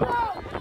Go!